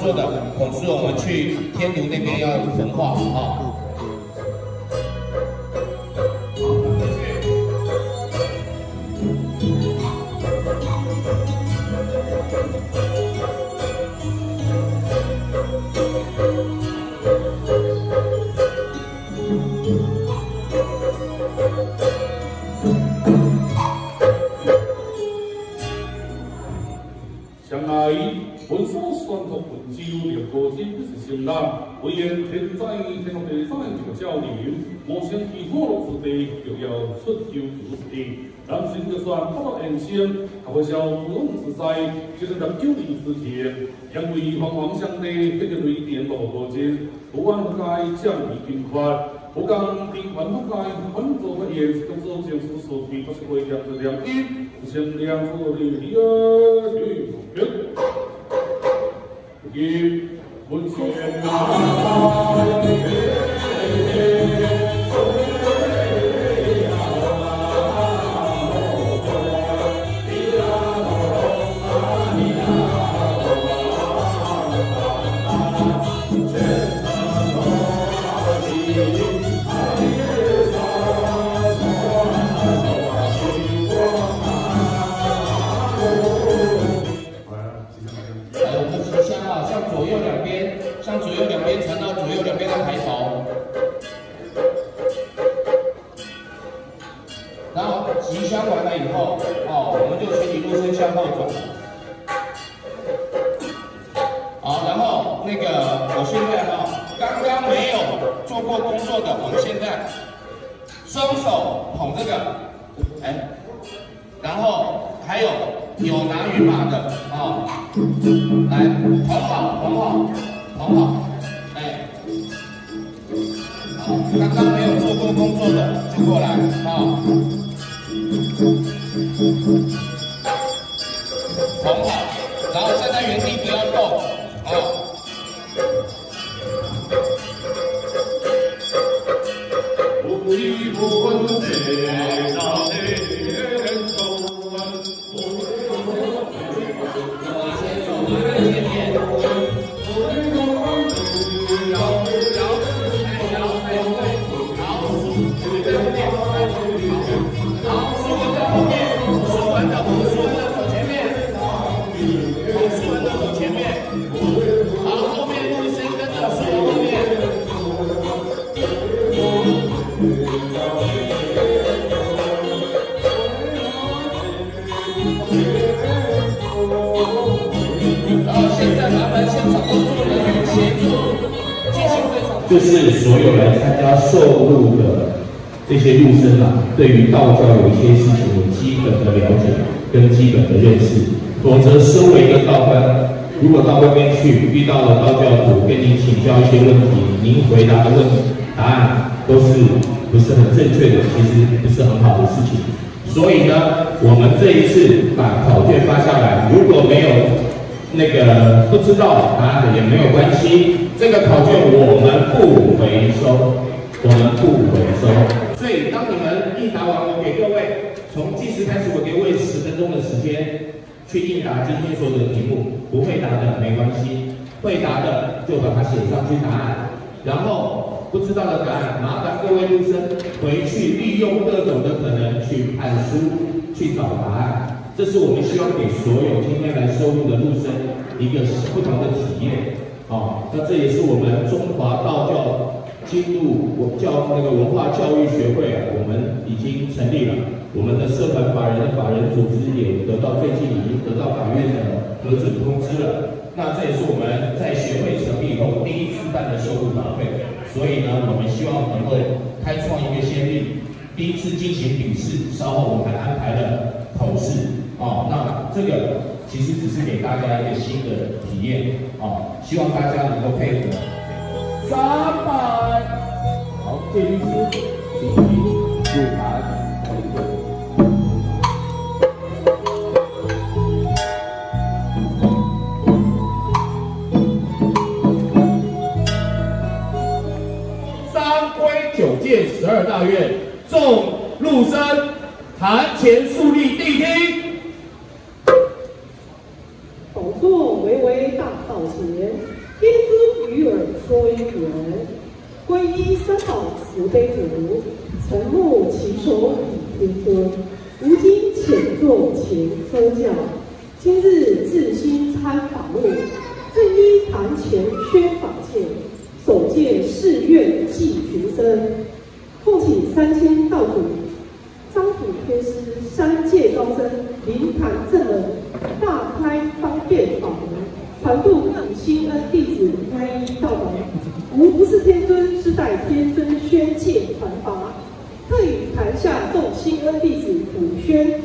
做的，孔是我们去天炉那边要焚化啊。在，就是咱九零之前，因为凤方乡的这个雷电落雨节，不安该降雨频繁，不讲的环保街很多个也是工作间是手机不是为讲这两天，不是两个的第二句，一，文学大家。正确的，其实不是很好的事情。所以呢，我们这一次把考卷发下来，如果没有那个不知道答案的也没有关系。这个考卷我们不回收，我们不回收。所以当你们应答完，我给各位从计时开始，我给各位十分钟的时间去应答今天所有的题目。不会答的没关系，会答的就把它写上去答案。然后不知道的答案，麻烦各位陆生回去利用各种的可能去看书去找答案。这是我们希望给所有今天来收录的陆生一个不同的体验。好，那这也是我们中华道教进入我教那个文化教育学会啊，我们已经成立了，我们的社团法人的法人组织也得到最近已经得到法院的核准通知了。那这也是我们在学会成立以后第一次办的修复法会，所以呢，我们希望能够开创一个先例，第一次进行笔试，稍后我们还安排了口试。哦，那这个。其实只是给大家一个新的体验啊，希望大家能够配合。三百，好，谢律师，请入台众陆生坛前肃立谛听。说因缘，皈依三宝慈悲主，曾慕其手以天尊。如今浅坐前科教，今日自心参法路，正依堂前宣法界，首届誓愿济群生。奉请三千道主，张普天师三界高僧，灵坛正门，大开方便法门。传度与新恩弟子皈依道门，吾不是天尊，是代天尊宣戒传法，特与台下众新恩弟子普宣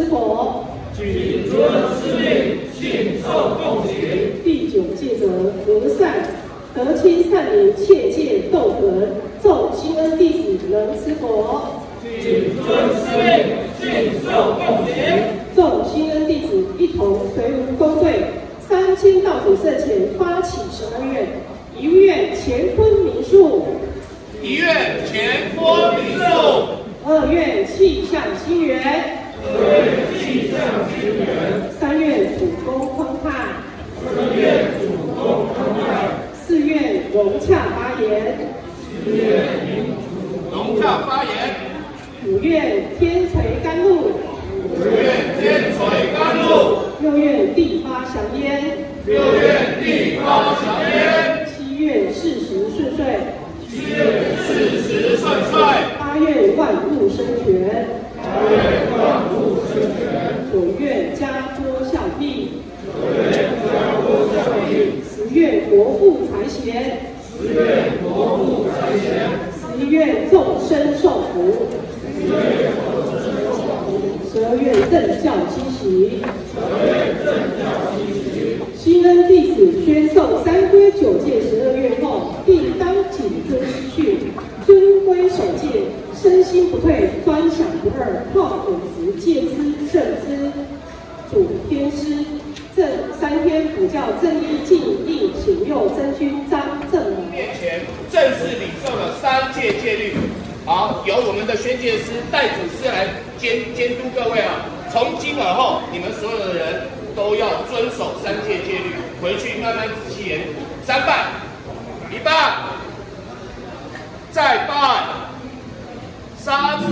师佛，谨遵师命，信受奉行。第九戒则：和善，德亲善邻，切戒斗德。奏亲恩弟子能师佛，谨遵师命，信受奉行。众亲恩弟子一同随文公队，三千道祖圣前发起十二愿。再拜三拜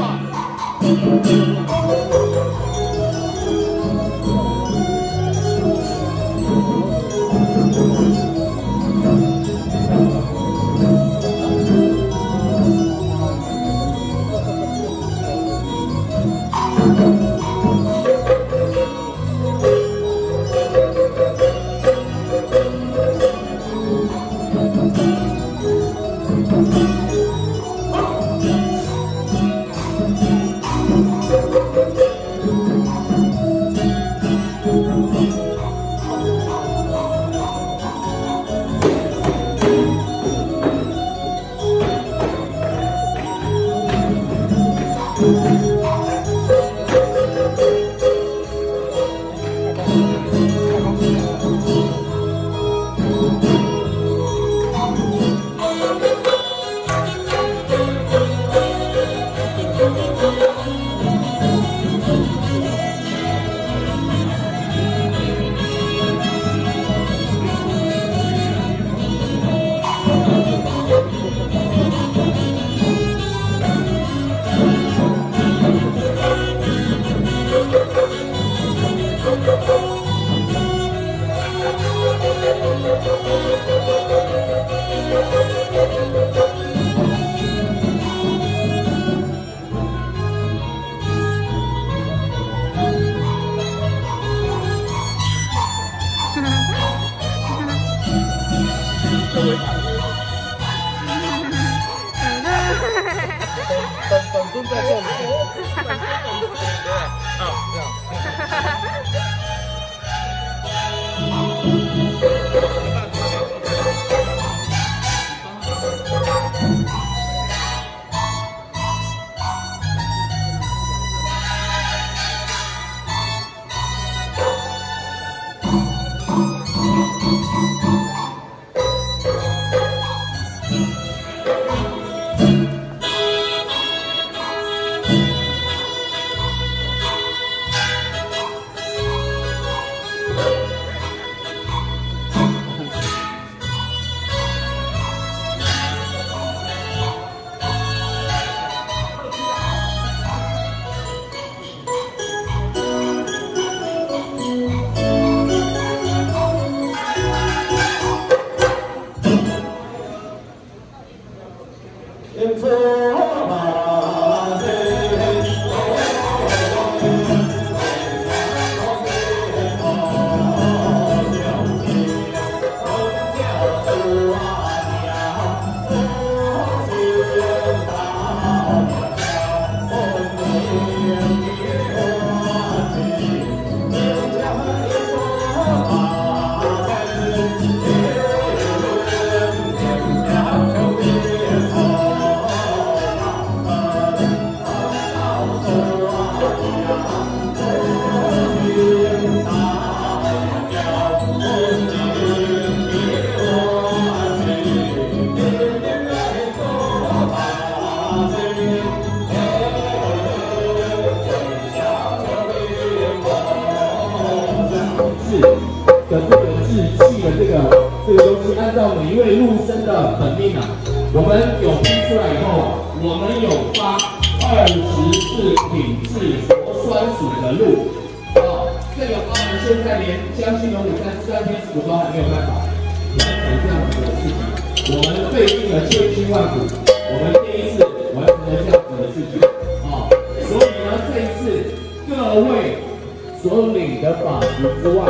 所领的法职之外，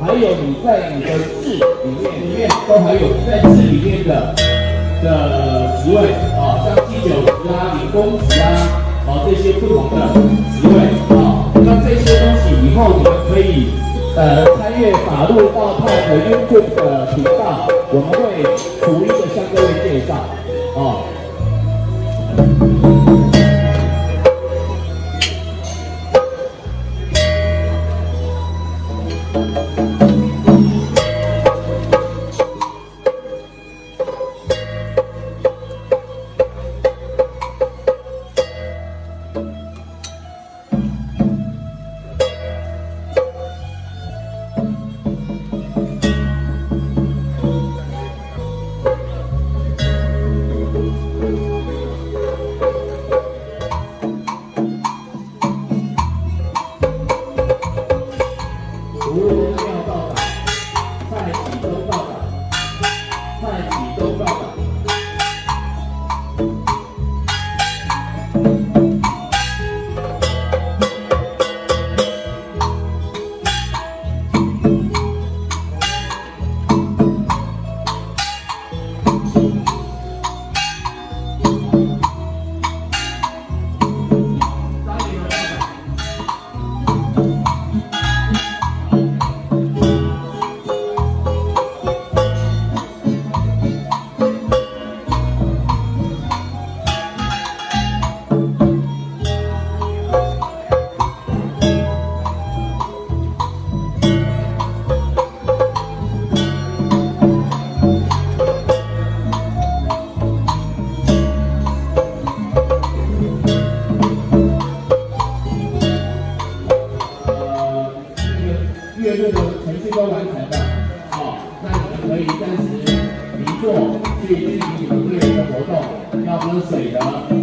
还有你在你的字里面，里面都还有在字里面的的职位啊，像祭酒职啊、领公职啊，啊这些不同的职位啊。那这些东西以后你们可以呃参阅法律大派的 YouTube 的频道，我们会逐一的向各位介绍啊。可以暂时离座去进行你们个人的活动，要喝水的。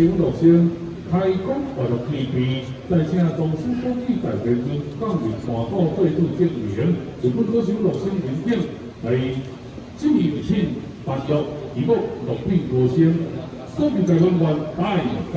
将心落先。开讲或者批评，在请中书记在台中讲明传统制度证明，日本高雄六星文件来进行性发育，以后六品高升，所有在文员大家，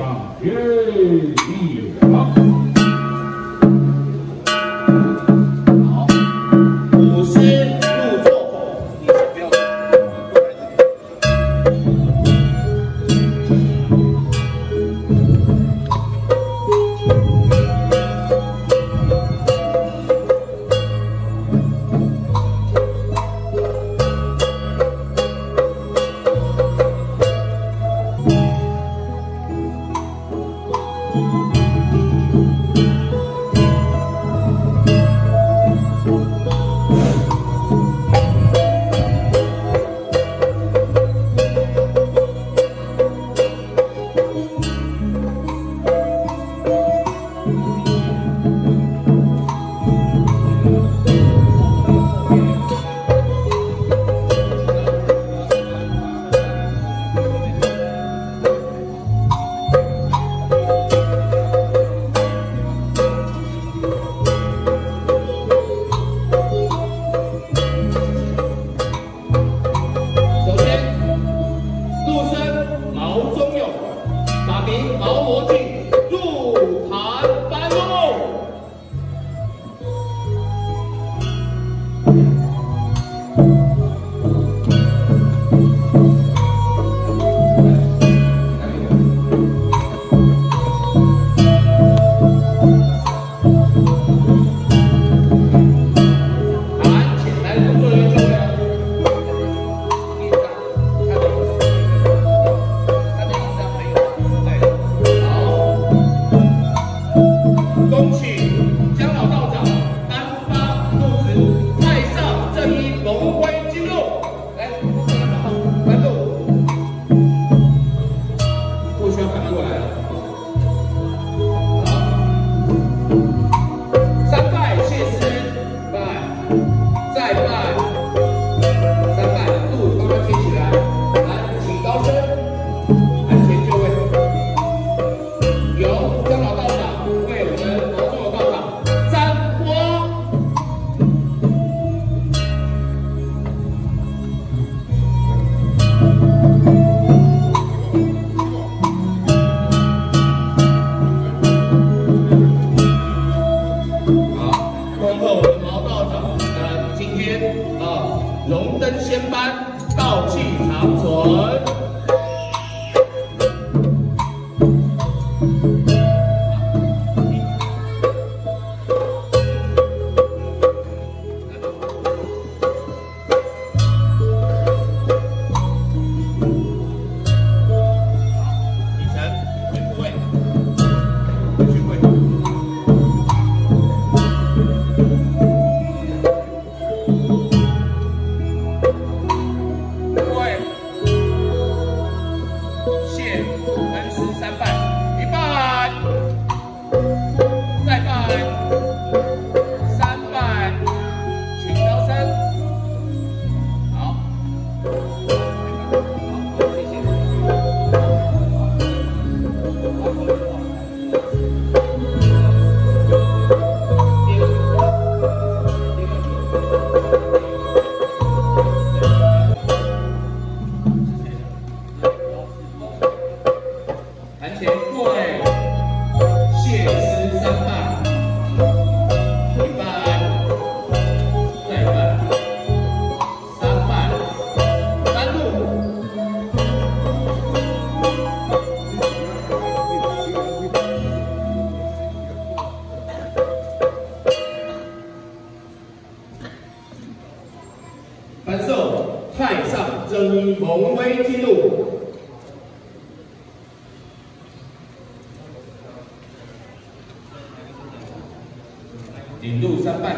引路三拜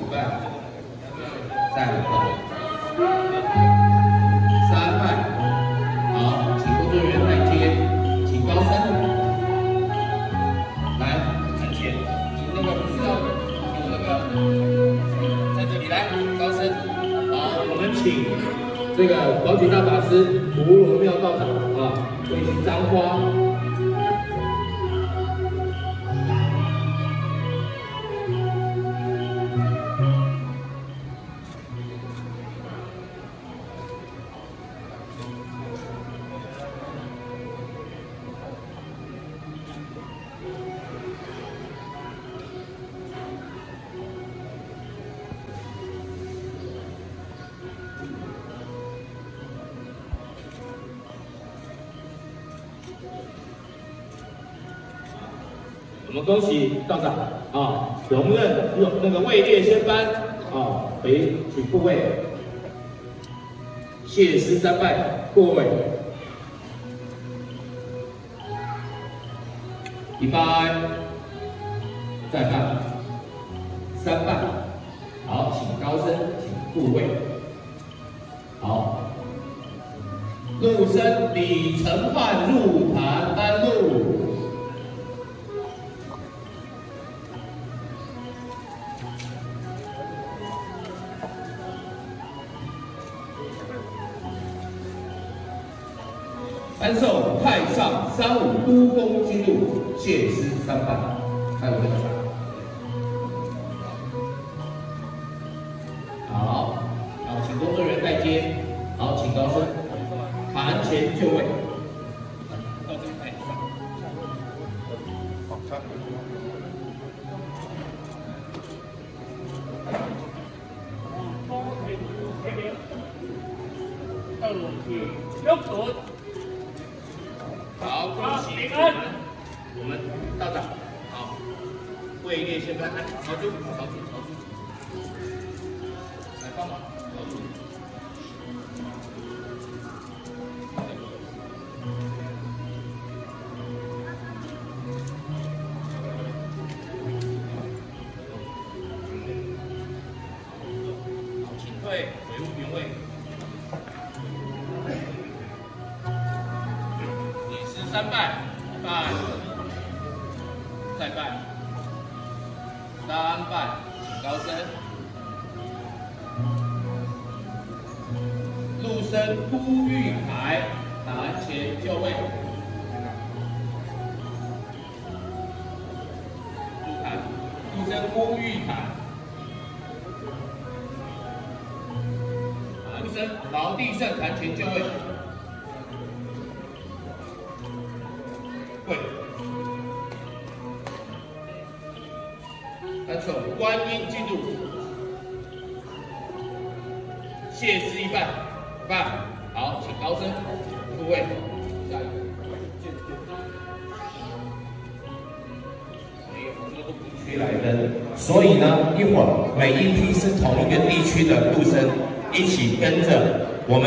五拜六拜再来三拜好请工作人员来接。请高升来再见请那个不知道的请那个在这里来高升好我们请这个广体大法师屠龙妙道长啊为其簪花恭喜道长啊，荣任那个位列仙班啊，北举部位，谢师三拜各位，一拜，再拜，三拜，好，请高升，请复位，好，陆生李成焕入三五都公金禄，谢师三拜，还有这个。好，好，请工作人员代接。好，请高升，盘前就位。三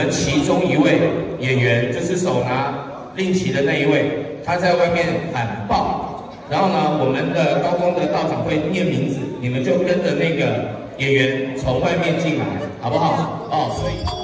其中一位演员，就是手拿令旗的那一位，他在外面喊报。然后呢，我们的高功德道长会念名字，你们就跟着那个演员从外面进来，好不好？哦，所以。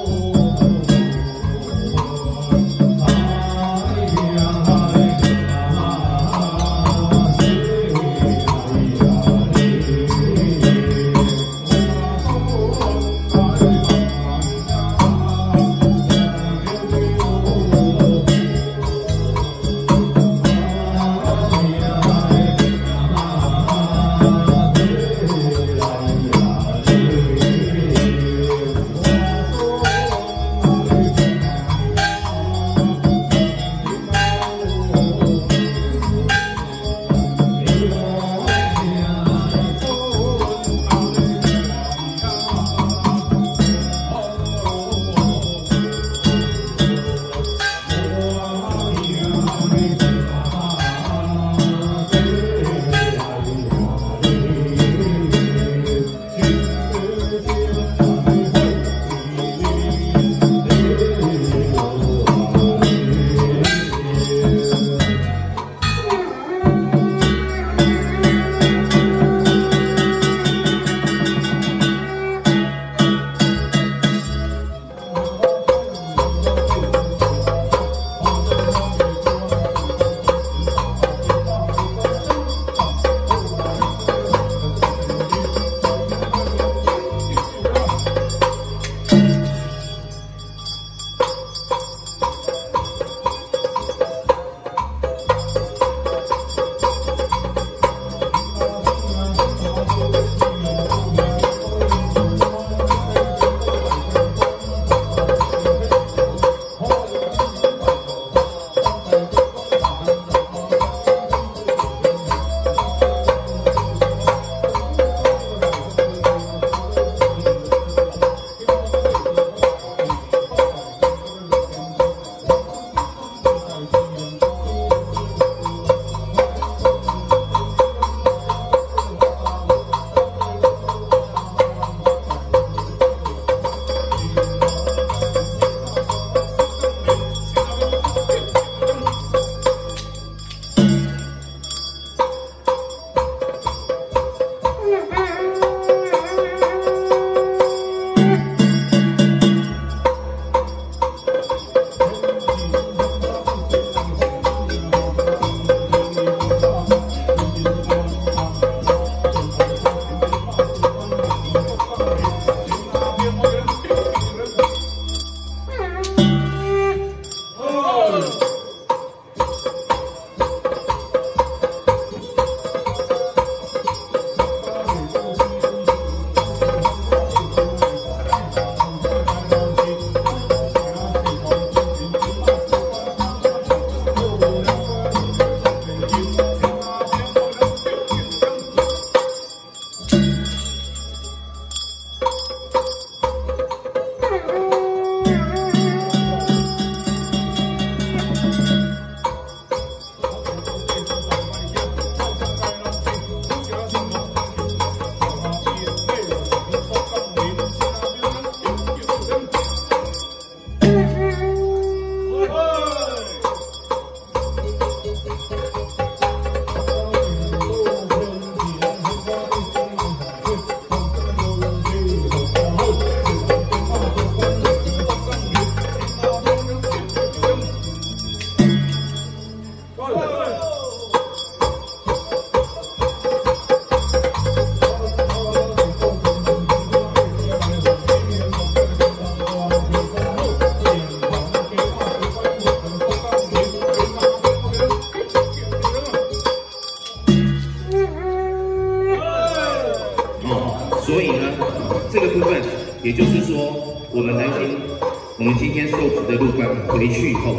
回去以后，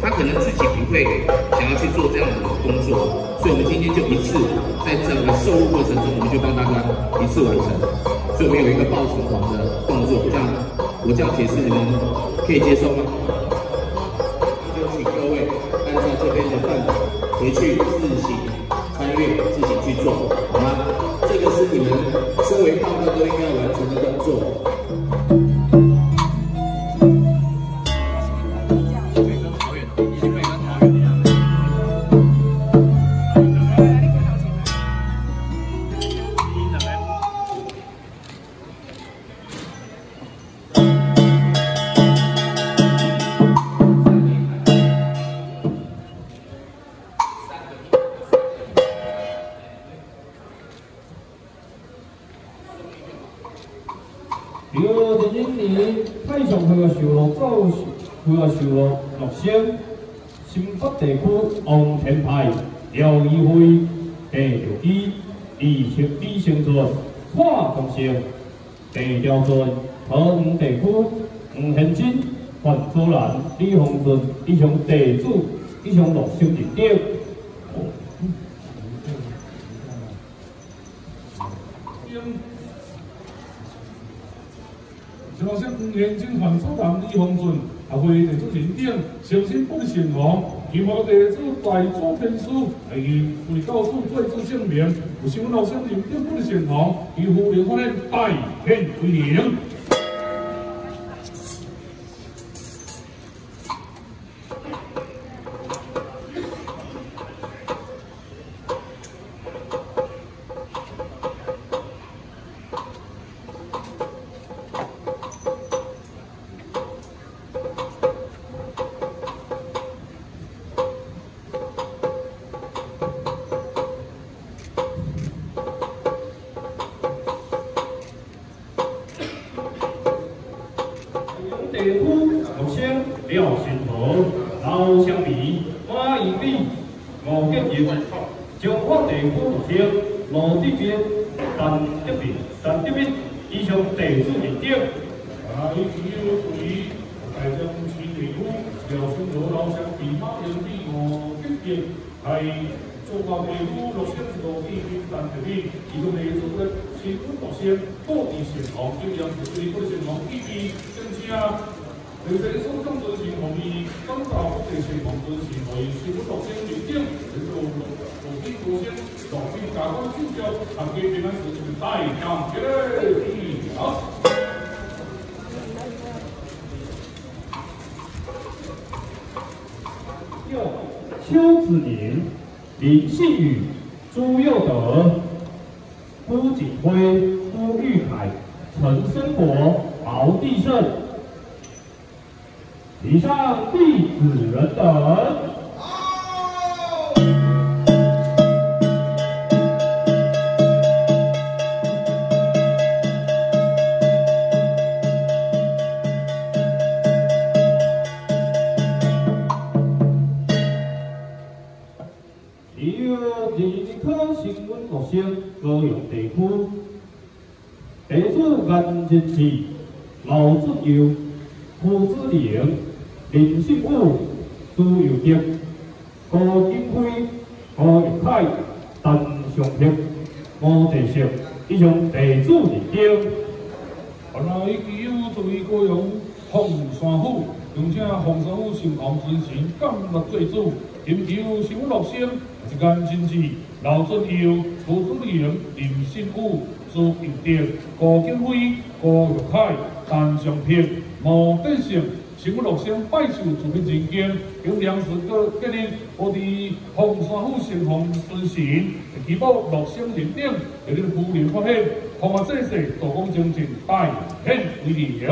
他可能自己不会想要去做这样的工作，所以我们今天就一次在整个受入过程中，我们就帮大家一次完成，所以我们有一个抱拳王的动作，这样我这样解释你们可以接受吗？那就请各位按照这边的范本回去自行穿越，自行去做，好吗？这个是你们身为道官都应该完成的动作。书，来为告诉最主证明，有新闻老师认定不信奉，以夫人发现大显威灵。地区陆生廖新河、老乡米、马英礼、吴建业，中华地区陆生罗德斌、陈德斌、陈德斌以上地主认定。啊，以及有属于台中市地区廖新河、老乡米、马英礼、吴建业，系中华地区陆生罗德斌、陈德斌，以及地主的新闻陆生各地县行，中央市区各县行以及增加。有些所讲遵循同意，刚到福地县行遵循同意，新闻陆生认定，叫做陆宾国先，陆宾加工请教，行业平安事情大强起来，好。六邱子宁、林信宇、朱佑德、朱景辉、朱玉海、陈生国、毛地胜。以上弟子人等。地主颜日志、毛志友、胡志玲。林信武、朱佑德、高金辉、高玉凯、陈尚平、吴地胜，以上地主认定。原来伊有作为高阳凤山府，并且凤山府新行尊神监督最主，因求新闻学生一间经济刘准佑、胡志玲、林信武、朱佑德、高金辉、高玉凯、陈尚平、毛德胜。沈乐生拜受主民人间，用粮食个建立我伫洪山府城隍尊神，祈保乐生认定，有啲夫人发现，同埋这世道光精进，大显威灵。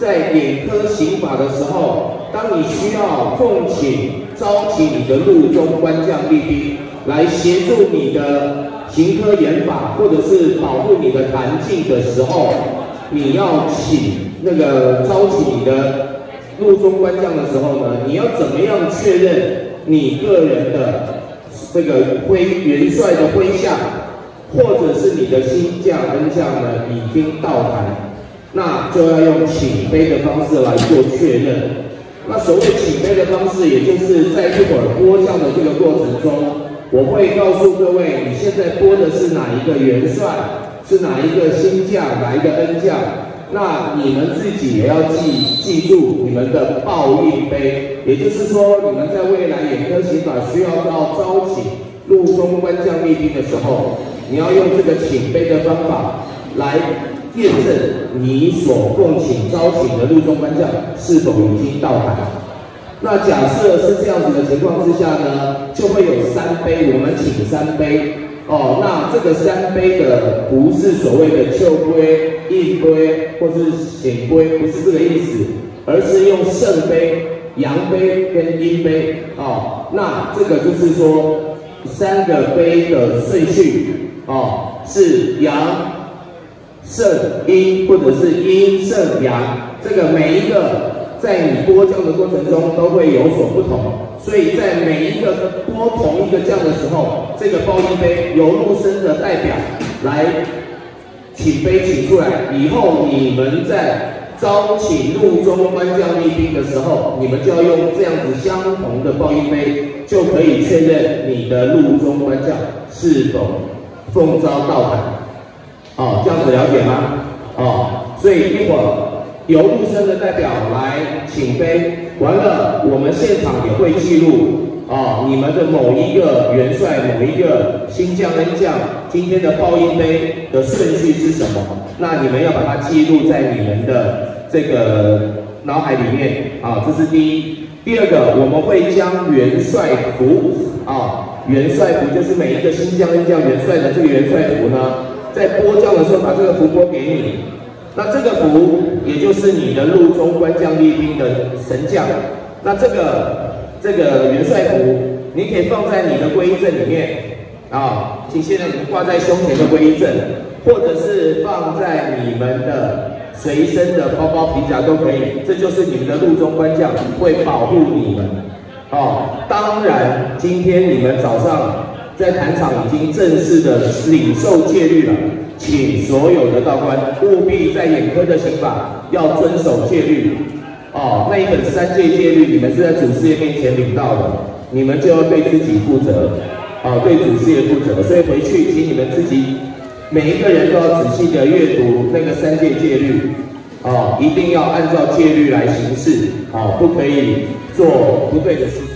在演科刑法的时候。当你需要奉请召集你的陆中官将吏兵来协助你的行科严法，或者是保护你的坛境的时候，你要请那个召集你的陆中官将的时候呢，你要怎么样确认你个人的这个麾元帅的麾下，或者是你的新将恩将呢已经到坛，那就要用请杯的方式来做确认。那所谓请杯的方式，也就是在一会儿播将的这个过程中，我会告诉各位，你现在播的是哪一个元帅，是哪一个新将，哪一个恩将。那你们自己也要记记住你们的报应杯，也就是说，你们在未来演科刑法需要到招请陆中官将列兵的时候，你要用这个请杯的方法来。验证你所奉请招请的陆中官将是否已经到达。那假设是这样子的情况之下呢，就会有三杯，我们请三杯哦。那这个三杯的不是所谓的旧规、印规或是显规，不是这个意思，而是用圣杯、阳杯跟阴杯哦。那这个就是说三个杯的顺序哦，是阳。圣阴或者是阴圣阳，这个每一个在你播将的过程中都会有所不同，所以在每一个播同一个将的时候，这个报一杯由陆生的代表来请杯请出来，以后你们在招请陆中官将立兵的时候，你们就要用这样子相同的报一杯，就可以确认你的陆中官将是否奉召到台。哦，这样子了解吗？哦，所以一会儿由陆生的代表来请杯，完了我们现场也会记录啊，你们的某一个元帅、某一个新将恩将今天的报应杯的顺序是什么？那你们要把它记录在你们的这个脑海里面啊，这是第一。第二个，我们会将元帅服啊，元帅服就是每一个新疆恩将元帅的这个元帅服呢。在播教的时候，把这个符拨给你，那这个符也就是你的路中官将列兵的神将，那这个这个元帅符，你可以放在你的归阵里面啊，请现在挂在胸前的归阵，或者是放在你们的随身的包包皮夹都可以，这就是你们的路中官将会保护你们哦。当然，今天你们早上。在坛场已经正式的领受戒律了，请所有的道官务必在眼科的刑法要遵守戒律哦。那一本三戒戒律，你们是在祖师爷面前领到的，你们就要对自己负责哦，对祖师爷负责。所以回去请你们自己每一个人都要仔细的阅读那个三戒戒律哦，一定要按照戒律来行事哦，不可以做不对的事。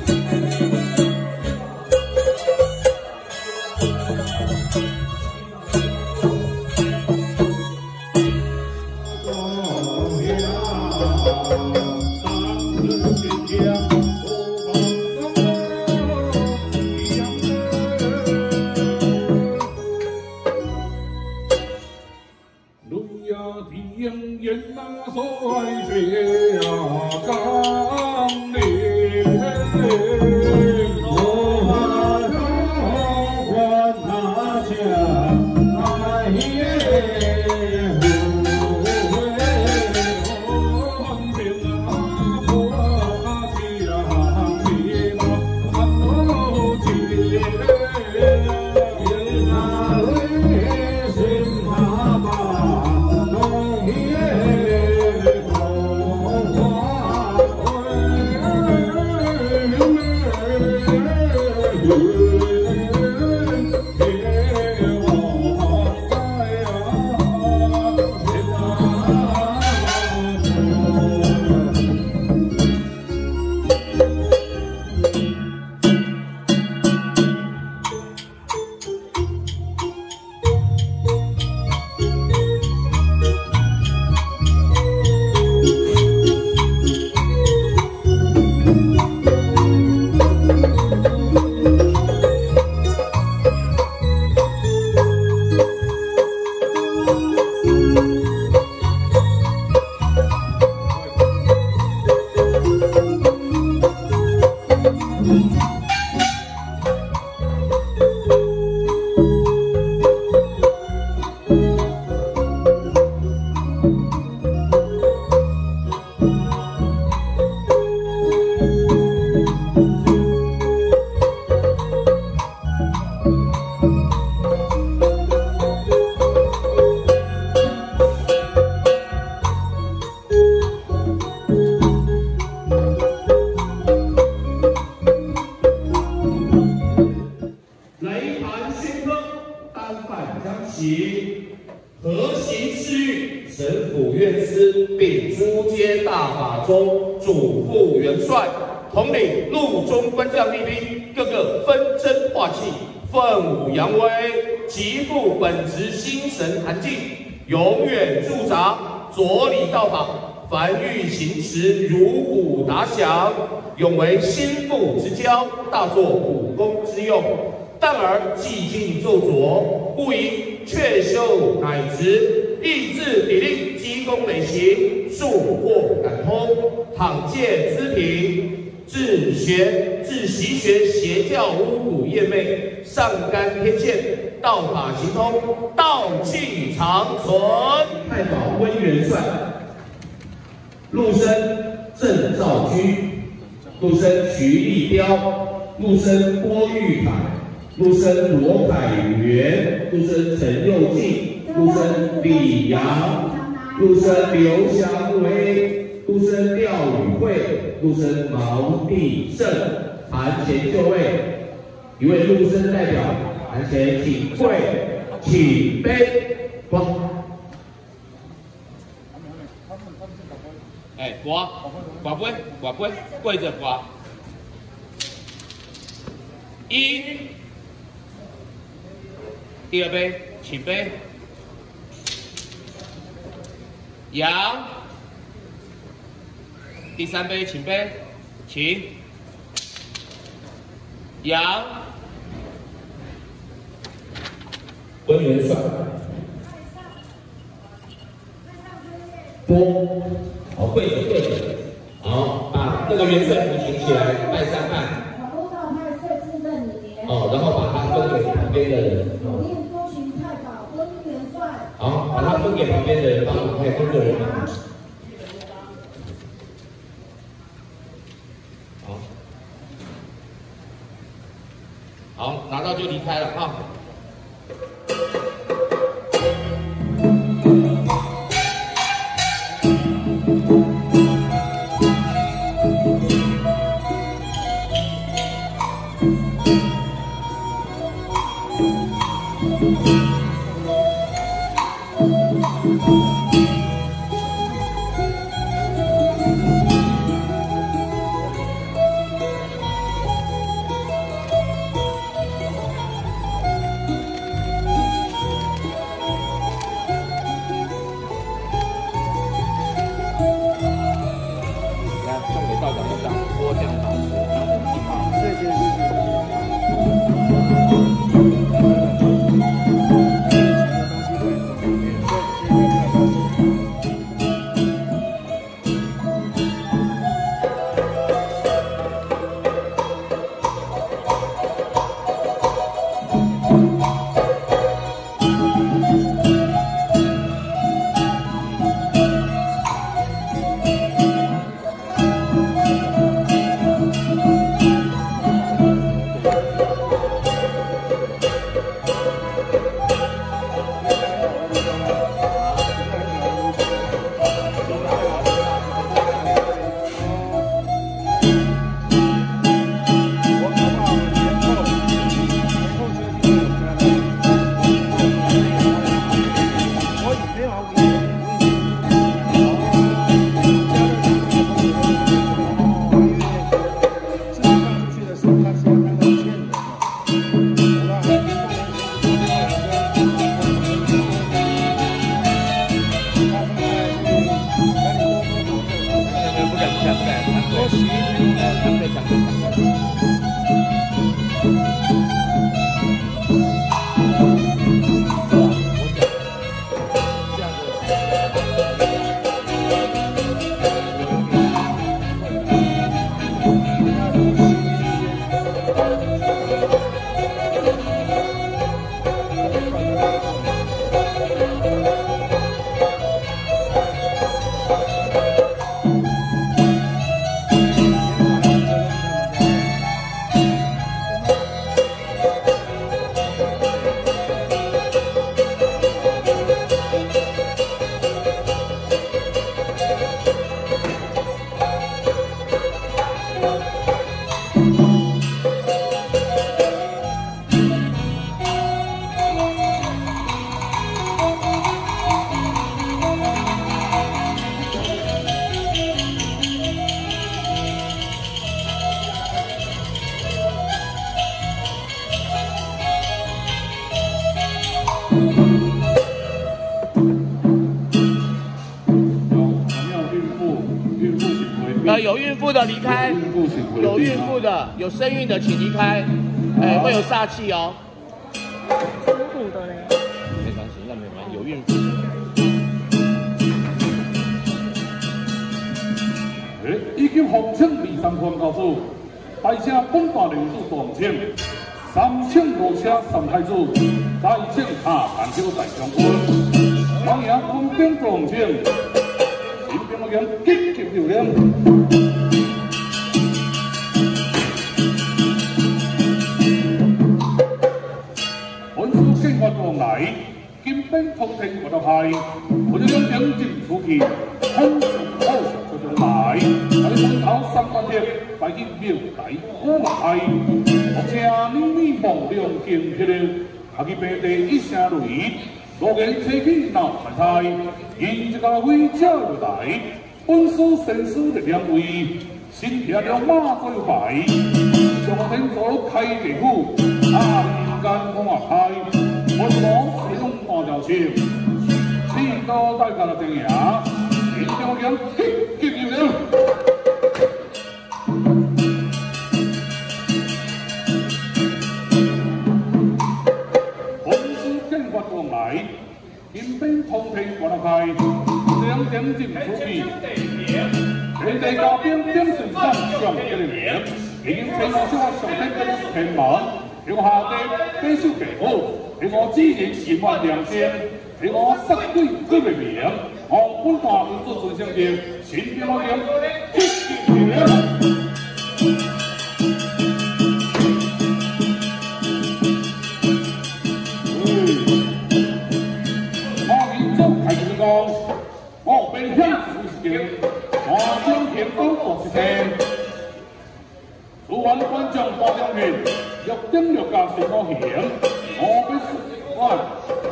却修乃直，立志砥砺，积功累行，速获感通。倘借资贫，自学自习学邪教巫蛊业魅，上干天堑，道法行通，道气长存。太保温元帅，陆生郑兆居，陆生徐立彪，陆生郭玉凯。陆生罗海源，陆生陈佑进，陆生李阳，陆生刘祥威，陆生廖宇慧，陆生毛地胜，韩前就位，一位陆生代表，韩前请跪，请杯，光。哎，挂，挂杯，挂杯，跪着挂。一。第二杯，请杯。羊。第三杯，请杯，请。羊。温元帅。波。好，跪着跪着。好，把这个元帅符举起来，拜三拜。哦，然后把它分给旁边的人。好，把它分给旁边的人，帮还有工作人员。好，好，拿到就离开了啊。有身孕的请离开。哎，会有煞气哦。的嘞。没关系，那没关系，有孕妇。哎，已经奉请二三番告诉，大声本大领主同请，三请五车三太子，再请下汉朝大将军，王爷官兵同请，新兵我将积极留念。兵通天我都派，我就将兵进出去，空中好。来，来风头三关铁，来去庙台五马台，目前你你望亮金铁了，下去平地一声雷，路人吹起闹太太，因一个威者又来，本书神书的两位，新天了马最白，上天所开地府，暗间空开，我罗 是用大条枪，气到大家的顶牙，天将将急急要了。金兵通天过来开，两点进出去，天地嘉宾点顺上上一年，已经天我小上天跟天门，天下地必须给我，天我之言一万两千，天我杀鬼鬼未明，我本大有做尊相的，新兵我将一定我分享事情，我将天公告一声。主完观众大将面，六点六加四个行。我必我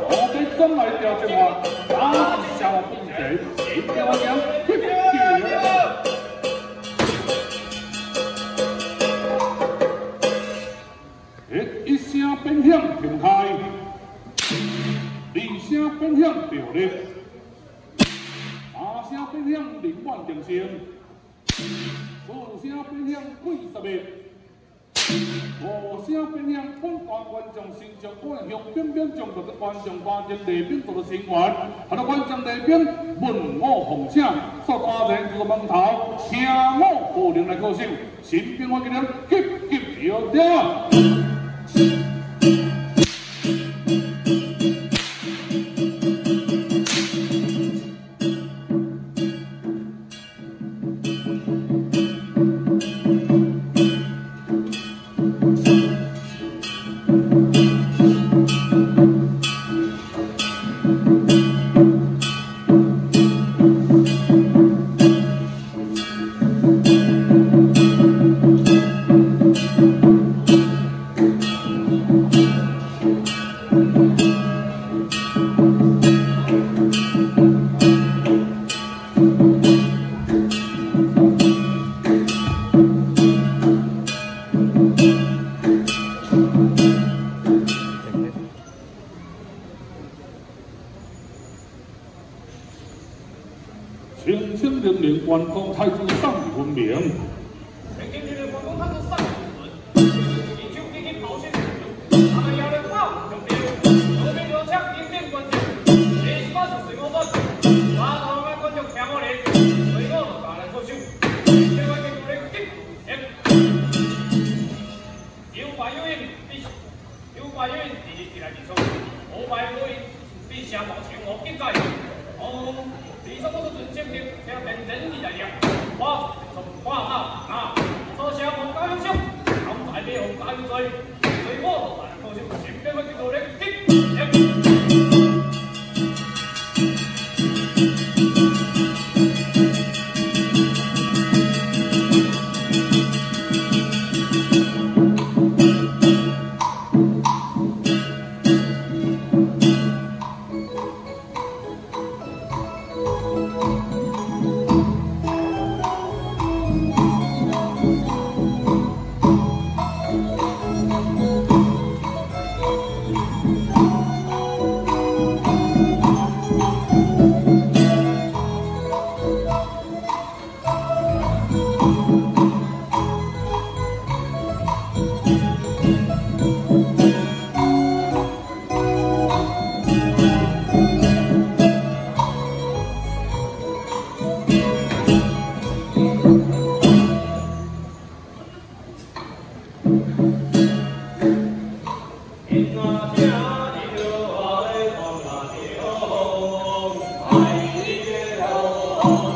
我必真来调整话，打下兵阵，一定要将一一声分享停开，二声分享掉了。声分享零万定声，四声分享几十个，五声分享本观观众心中可能向边边将各个观众发进内边做的成员，好多观众内边问我奉请，所大人这个门头，听我个人来高兴，新兵我今天急急要听。 oh.